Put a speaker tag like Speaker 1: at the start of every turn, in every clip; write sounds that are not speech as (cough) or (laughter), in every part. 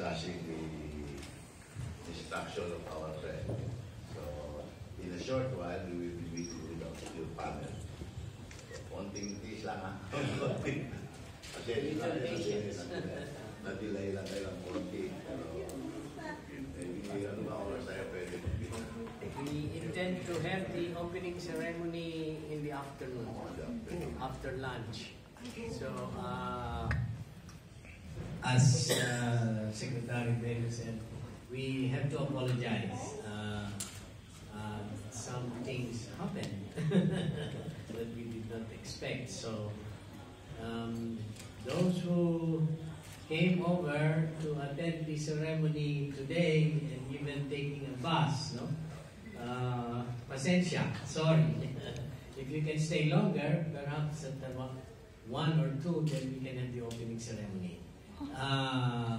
Speaker 1: discussing the instruction of our president. So, in a short while, we will be meeting with our your panel. So, konting tis lang ha. Konting. Kasi,
Speaker 2: Little
Speaker 1: na-delay lang tayo ng konti. Pero, maybe, ano ba oras tayo pwede?
Speaker 2: We intend to have the opening ceremony in the afternoon, after lunch. So, uh, as uh, Secretary Bello said, we have to apologize. Uh, uh, some things happened (laughs) that we did not expect. So, um, those who came over to attend the ceremony today and even taking a bus, no? Uh, pasensya, sorry. (laughs) if you can stay longer, perhaps at one or two, then we can have the opening ceremony. Uh,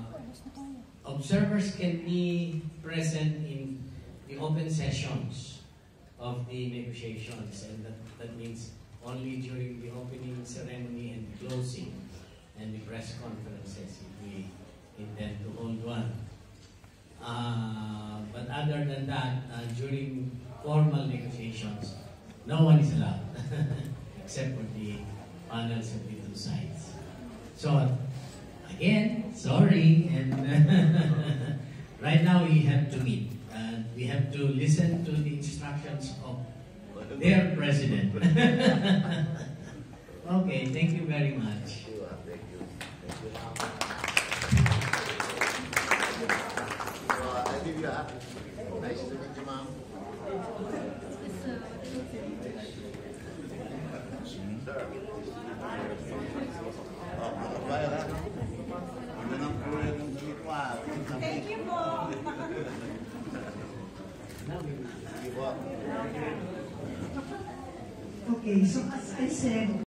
Speaker 2: observers can be present in the open sessions of the negotiations, and that, that means only during the opening ceremony and closing and the press conferences if we intend to hold one. Uh, but other than that, uh, during formal negotiations, no one is allowed (laughs) except for the panels of the two sides. So, again, sorry, and (laughs) right now we have to meet. And we have to listen to the instructions of their president. (laughs) okay, thank you very much.
Speaker 1: Thank you,
Speaker 3: Okay, so as I said,